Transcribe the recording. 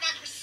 that much